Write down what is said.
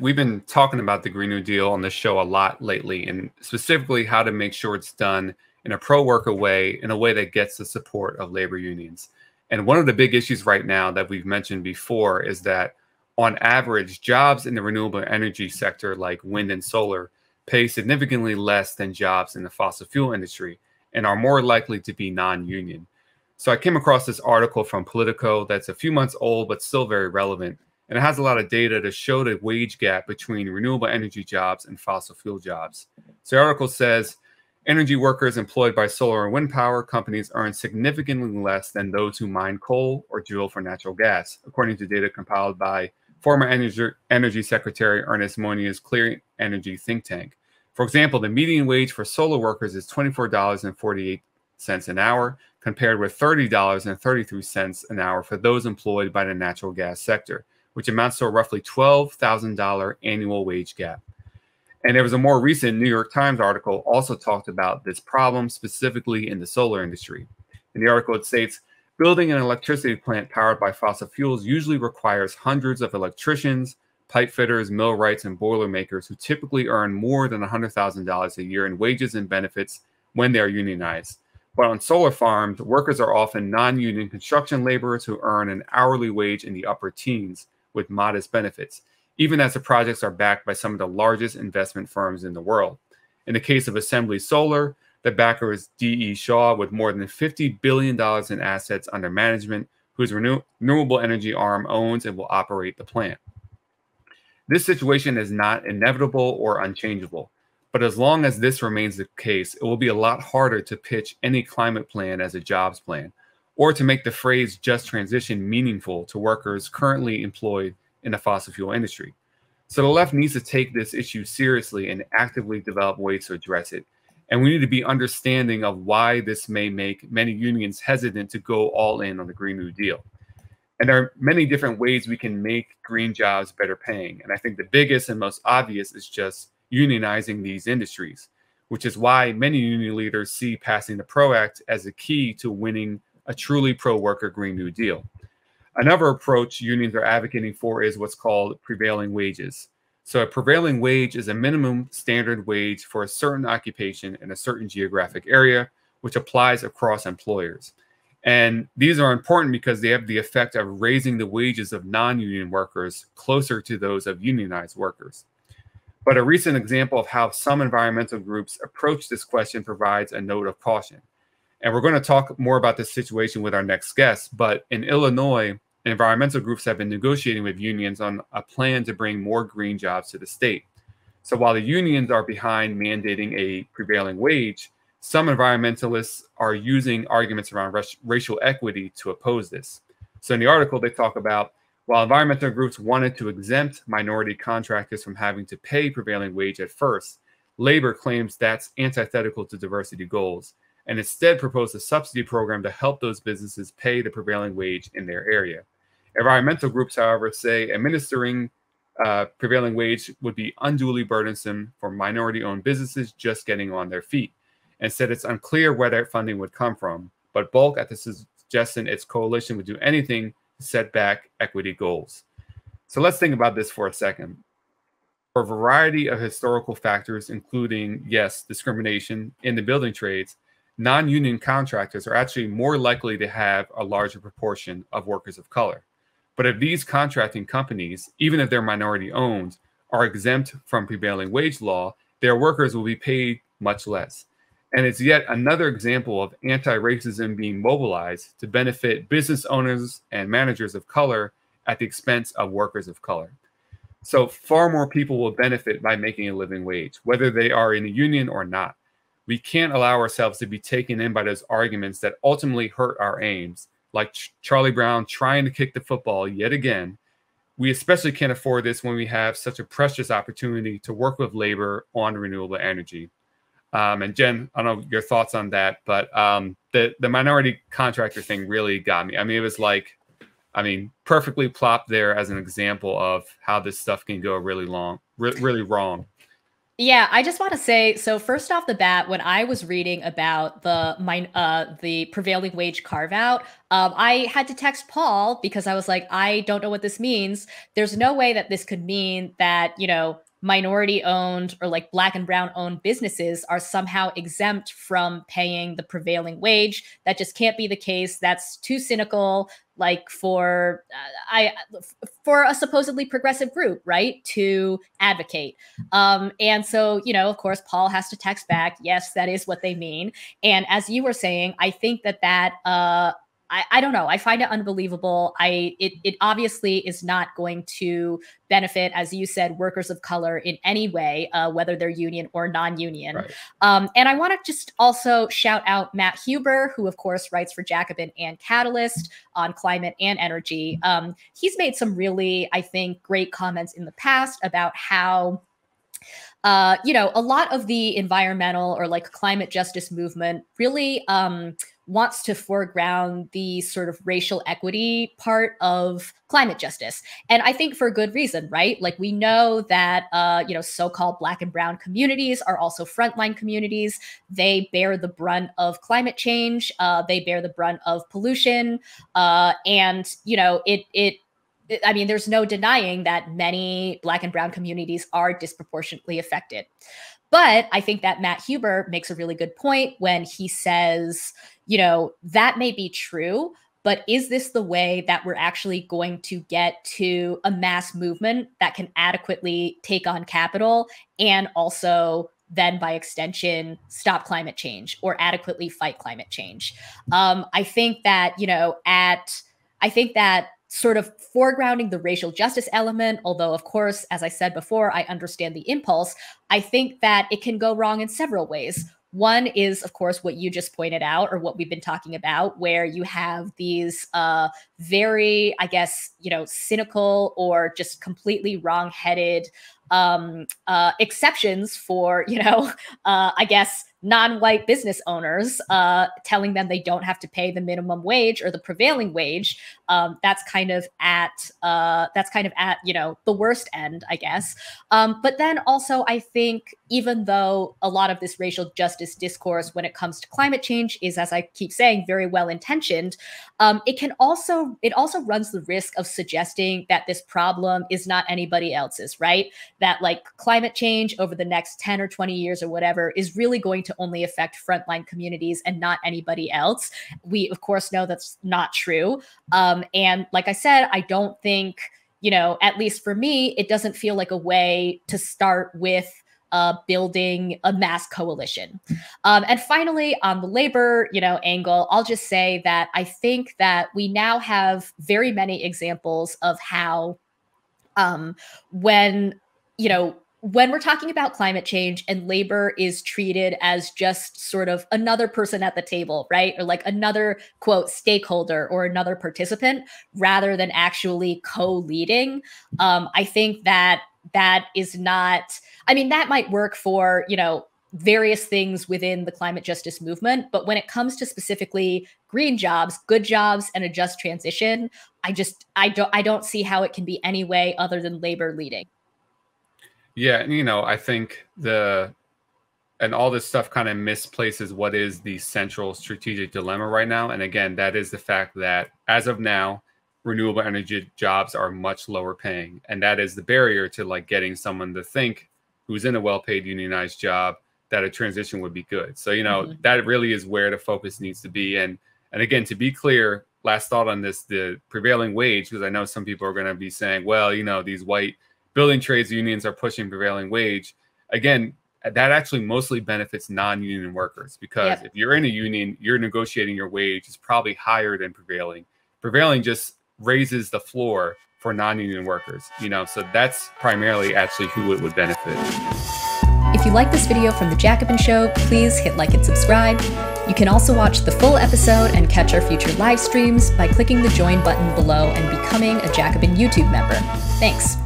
We've been talking about the Green New Deal on this show a lot lately, and specifically how to make sure it's done in a pro worker way, in a way that gets the support of labor unions. And one of the big issues right now that we've mentioned before is that on average, jobs in the renewable energy sector, like wind and solar, pay significantly less than jobs in the fossil fuel industry and are more likely to be non union. So I came across this article from Politico that's a few months old, but still very relevant and it has a lot of data to show the wage gap between renewable energy jobs and fossil fuel jobs. So the article says energy workers employed by solar and wind power companies earn significantly less than those who mine coal or drill for natural gas, according to data compiled by former energy, energy secretary Ernest Moniz's Clear Energy think tank. For example, the median wage for solar workers is $24.48 an hour, compared with $30.33 an hour for those employed by the natural gas sector which amounts to a roughly $12,000 annual wage gap. And there was a more recent New York Times article also talked about this problem specifically in the solar industry. In the article, it states building an electricity plant powered by fossil fuels usually requires hundreds of electricians, pipe fitters, millwrights, and boilermakers who typically earn more than $100,000 a year in wages and benefits when they are unionized. But on solar farms, workers are often non union construction laborers who earn an hourly wage in the upper teens with modest benefits, even as the projects are backed by some of the largest investment firms in the world. In the case of Assembly Solar, the backer is D.E. Shaw with more than $50 billion in assets under management, whose renew- renewable energy arm owns and will operate the plant. This situation is not inevitable or unchangeable, but as long as this remains the case, it will be a lot harder to pitch any climate plan as a jobs plan or to make the phrase just transition meaningful to workers currently employed in the fossil fuel industry. So the left needs to take this issue seriously and actively develop ways to address it. And we need to be understanding of why this may make many unions hesitant to go all in on the Green New Deal. And there are many different ways we can make green jobs better paying. And I think the biggest and most obvious is just unionizing these industries, which is why many union leaders see passing the PRO Act as a key to winning a truly pro worker Green New Deal. Another approach unions are advocating for is what's called prevailing wages. So, a prevailing wage is a minimum standard wage for a certain occupation in a certain geographic area, which applies across employers. And these are important because they have the effect of raising the wages of non union workers closer to those of unionized workers. But a recent example of how some environmental groups approach this question provides a note of caution. And we're going to talk more about this situation with our next guest. But in Illinois, environmental groups have been negotiating with unions on a plan to bring more green jobs to the state. So while the unions are behind mandating a prevailing wage, some environmentalists are using arguments around racial equity to oppose this. So in the article, they talk about while environmental groups wanted to exempt minority contractors from having to pay prevailing wage at first, labor claims that's antithetical to diversity goals and instead proposed a subsidy program to help those businesses pay the prevailing wage in their area. Environmental groups, however, say administering uh, prevailing wage would be unduly burdensome for minority owned businesses just getting on their feet, and said it's unclear where that funding would come from. But Bulk at the suggestion its coalition would do anything to set back equity goals. So let's think about this for a second. For a variety of historical factors, including, yes, discrimination in the building trades, non-union contractors are actually more likely to have a larger proportion of workers of color. But if these contracting companies, even if they're minority owned, are exempt from prevailing wage law, their workers will be paid much less. And it's yet another example of anti racism being mobilized to benefit business owners and managers of color at the expense of workers of color. So, far more people will benefit by making a living wage, whether they are in a union or not we can't allow ourselves to be taken in by those arguments that ultimately hurt our aims, like Ch- Charlie Brown trying to kick the football yet again. We especially can't afford this when we have such a precious opportunity to work with labor on renewable energy. Um, and Jen, I don't know your thoughts on that, but um, the the minority contractor thing really got me. I mean, it was like, I mean, perfectly plopped there as an example of how this stuff can go really long, re- really wrong. Yeah, I just want to say so. First off the bat, when I was reading about the my uh, the prevailing wage carve out, um, I had to text Paul because I was like, I don't know what this means. There's no way that this could mean that you know minority owned or like black and brown owned businesses are somehow exempt from paying the prevailing wage. That just can't be the case. That's too cynical like for uh, I for a supposedly progressive group, right, to advocate. Um, and so, you know, of course, Paul has to text back, yes, that is what they mean. And as you were saying, I think that that uh, I, I don't know. I find it unbelievable. I it it obviously is not going to benefit, as you said, workers of color in any way, uh, whether they're union or non-union. Right. Um, and I want to just also shout out Matt Huber, who of course writes for Jacobin and Catalyst on climate and energy. Um, he's made some really, I think, great comments in the past about how uh, you know, a lot of the environmental or like climate justice movement really um, wants to foreground the sort of racial equity part of climate justice. And i think for good reason right? Like we know that uh, you know so-called black and brown communities are also frontline communities. They bear the brunt of climate change. Uh, they bear the brunt of pollution. Uh, and you know it it I mean, there's no denying that many Black and Brown communities are disproportionately affected. But I think that Matt Huber makes a really good point when he says, you know, that may be true, but is this the way that we're actually going to get to a mass movement that can adequately take on capital and also then by extension stop climate change or adequately fight climate change? Um, i think that you know at i think that sort of foregrounding the racial justice element although of course as i said before i understand the impulse. I think that it can go wrong in several ways. One is, of course, what you just pointed out, or what we've been talking about, where you have these uh, very, I guess, you know, cynical or just completely wrong-headed um, uh, exceptions for, you know, uh, I guess non-white business owners uh, telling them they don't have to pay the minimum wage or the prevailing wage um, that's kind of at uh, that's kind of at you know the worst end i guess. Um, but then also i think even though a lot of this racial justice discourse when it comes to climate change is as i keep saying very well intentioned um, it can also it also runs the risk of suggesting that this problem is not anybody else's right that like climate change over the next 10 or 20 years or whatever is really going to only affect frontline communities and not anybody else. We, of course, know that's not true. Um, and like I said, I don't think, you know, at least for me, it doesn't feel like a way to start with uh, building a mass coalition. Um, and finally, on the labor, you know, angle, I'll just say that I think that we now have very many examples of how, um, when you know when we're talking about climate change and labor is treated as just sort of another person at the table, right? Or like another quote stakeholder or another participant rather than actually co-leading. Um, I think that that is not, I mean, that might work for, you know, various things within the climate justice movement. But when it comes to specifically green jobs, good jobs, and a just transition, I just I don't I don't see how it can be any way other than labor leading. Yeah, and you know, I think the and all this stuff kind of misplaces what is the central strategic dilemma right now. And again, that is the fact that as of now, renewable energy jobs are much lower paying. And that is the barrier to like getting someone to think who's in a well-paid unionized job that a transition would be good. So, you know, mm-hmm. that really is where the focus needs to be. And and again, to be clear, last thought on this, the prevailing wage, because I know some people are going to be saying, well, you know, these white building trades unions are pushing prevailing wage. Again, that actually mostly benefits non-union workers because yep. if you're in a union, you're negotiating your wage is probably higher than prevailing. Prevailing just raises the floor for non-union workers, you know, so that's primarily actually who it would benefit. If you like this video from The Jacobin Show, please hit like and subscribe. You can also watch the full episode and catch our future live streams by clicking the join button below and becoming a Jacobin YouTube member. Thanks.